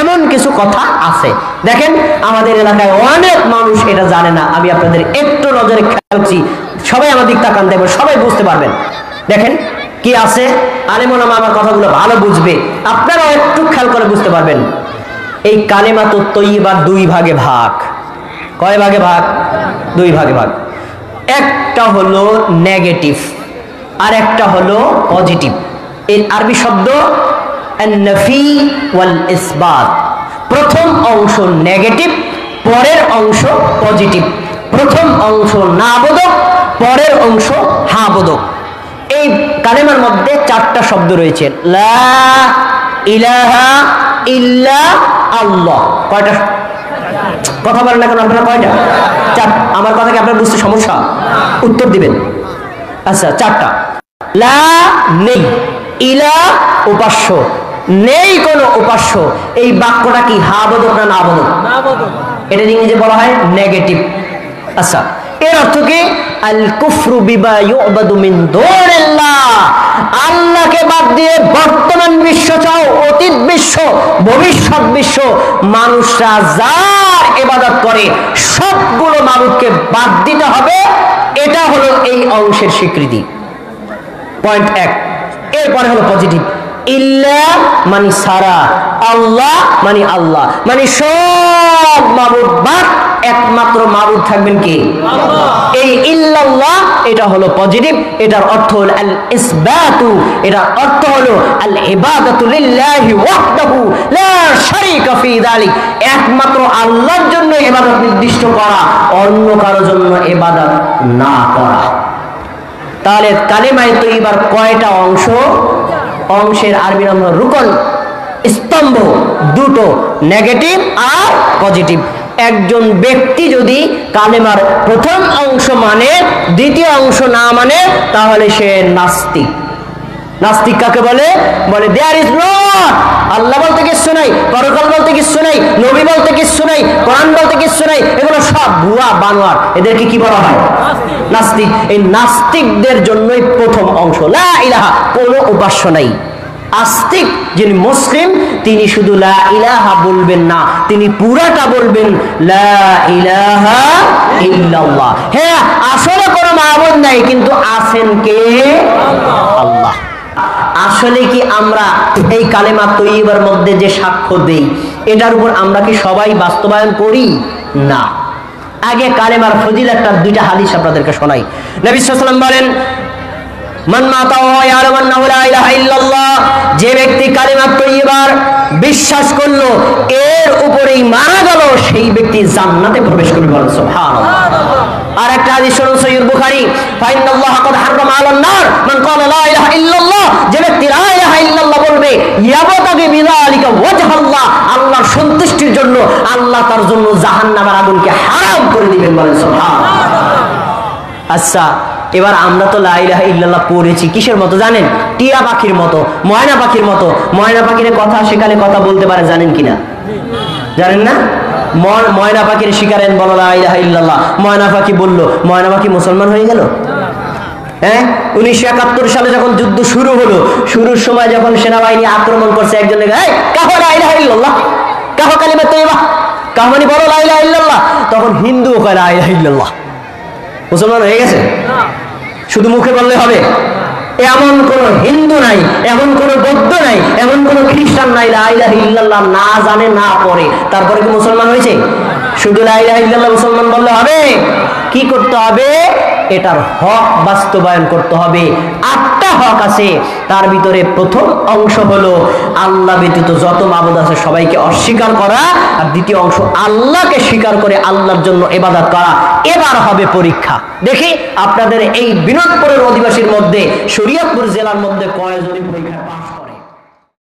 এমন কিছু কথা আছে। দেখেন, আমাদের এলাকায় অনেক মানুষ এটা জানে না। আমি আপনাদের একটু নজরে খেলছি সবাই আমার দিক তাকান, দেখবেন সবাই বুঝতে পারবেন। দেখেন, কি আছে? আলিমুলামা আমার কথাগুলো ভালো বুঝবে। আপনারাও একটু খেয়াল করে বুঝতে পারবেন। এই কালেমা তো তৈবা দুই ভাগে ভাগ। কয় ভাগে ভাগ? দুই ভাগে ভাগ। একটা হলো নেগেটিভ আর একটা হলো পজিটিভ এর আরবি শব্দ ইসবাত প্রথম অংশ নেগেটিভ, পরের অংশ পজিটিভ। প্রথম অংশ না বোধক পরের অংশ হা বোধক এই কালেমার মধ্যে চারটা শব্দ রয়েছে। লা ইলাহা ইল্লা আল্লাহ। কয়টা? কথা বলেন না কেন, আপনারা কয়টা? চার আমার কথা কি আপনার বুঝতে সমস্যা? উত্তর দিবেন। আচ্ছা চারটা। লা নেই, ইলা উপাস্য। নেই কোনো উপাস্য। এই বাক্যটা কি হা বোধক না না বোধক এটা ইংরেজি বলা হয় নেগেটিভ আচ্ছা এর অর্থ কি? আল কুফরু বিবা ইউবাদু মিন দুনিল্লাহ। আল্লাহকে বাদ দিয়ে বর্তমান বিশ্ব চাও অতীত বিশ্ব ভবিষ্যৎ বিশ্ব। মানুষরা যার ইবাদত করে সবগুলো মানুষকে বাদ দিতে হবে। এটা হলো এই অংশের স্বীকৃতি। পয়েন্ট এক। এরপরে হলো পজিটিভ ইল্লা মানে সারা। আল্লাহ মানে আল্লাহ। মানে সব মাবুদ বাদ একমাত্র মাবুদ থাকবেন কি? এই ইল্লাল্লাহ এটা হলো পজিটিভ এটার অর্থ হলো আল ইসবাতু এটার অর্থ হলো আল ইবাদাতু লিল্লাহি ওয়াহদাহু লা শারীকা ফি যালিক একমাত্র আল্লাহর জন্য ইবাদত নির্দিষ্ট করা অন্য কারোর জন্য ইবাদত না করা। তাহলে কালেমায় তো এবার কয়টা অংশ? অংশের আরবি নাম রুকন, স্তম্ভ দুটো নেগেটিভ আর পজিটিভ একজন ব্যক্তি যদি কালেমার প্রথম অংশ মানে দ্বিতীয় অংশ না মানে তাহলে সে নাস্তিক। নাস্তিক কাকে বলে? বলে দেয়ার ইজ নট আল্লাহ বলতে কিচ্ছু নাই, পরকাল বলতে কিচ্ছু নাই, নবী বলতে কিচ্ছু নাই, কোরআন বলতে কিচ্ছু নাই, এগুলো সব ভুয়া বানোয়ার এদেরকে কি বলা হয়? নাস্তিক। এই নাস্তিকদের জন্যই প্রথম অংশ। লা ইলাহা, কোনো উপাস্য নাই। আস্তিক যিনি মুসলিম, তিনি শুধু লা ইলাহা বলবেন না, তিনি পুরাটা বলবেন, লা ইলাহা ইল্লাল্লাহ। হ্যাঁ আসলে কোনো মাবুদ নাই, কিন্তু আছেন কে? আসলে কি আমরা এই কালেমা তৈবার মধ্যে যে সাক্ষ্য দেই, এটার উপর আমরা কি সবাই বাস্তবায়ন করি? না। আগে কালেমার ফজিল একটা দুইটা হাদিস আপনাদেরকে শোনাই। নবী সাল্লাম বলেন যে ব্যক্তি বিশ্বাস করল, এর উপরেই মারা গেল, সেই ব্যক্তি জান্নাতে প্রবেশ করবে আর একটা হাদিস সন্তুষ্টির জন্য আল্লাহ তার জন্য আগুনকে হারাম করে দিবেন আচ্ছা এবার আমরা তো পড়েছি কিসের মতো জানেন? টিয়া পাখির মতো, ময়না পাখির মতো। ময়না পাখির কথা সেখানে কথা বলতে পারে, জানেন কিনা? জানেন না? ময়না পাখির শিকারেন বলো লাইলাহ ইল্লাল্লাহ। ময়না পাখি বলল ময়না পাখি মুসলমান হয়ে গেল? হ্যাঁ? উনিশশো একাত্তর সালে যখন যুদ্ধ শুরু হলো শুরুর সময় যখন সেনাবাহিনী আক্রমণ করছে একজন কাহ লাইলাহ ইল্লাল্লাহ? কাহ কালিমা তৈবা কাহানি বলো লাইলাহ ইল্লাল্লাহ? তখন হিন্দু কয় লাইলাহ ইল্লাল্লাহ। মুসলমান হয়ে গেছে? শুধু মুখে বললে হবে? এমন কোন হিন্দু নাই, এমন কোন বৌদ্ধ নাই, এমন কোন খ্রিস্টান নাই লাইলা ইল্লাল্লাহ, না জানে, না পড়ে। তারপরে কি মুসলমান হয়েছে? শুধু ইল্লাল্লাহ মুসলমান বললে হবে। কি করতে হবে? এটার হক বাস্তবায়ন করতে হবে। আটটা হক আছে। তার ভিতরে প্রথম অংশ হলো আল্লাহ ব্যতীত যত মাবুদ আছে সবাইকে অস্বীকার করা। আর দ্বিতীয় অংশ আল্লাহকে স্বীকার করে আল্লাহর জন্য এবাদত করা। এবার হবে পরীক্ষা। দেখি আপনাদের এই বিনোদপুরের অধিবাসীর মধ্যে শরীয়তপুর জেলার মধ্যে কয়জনই পরীক্ষায় পাশ করে?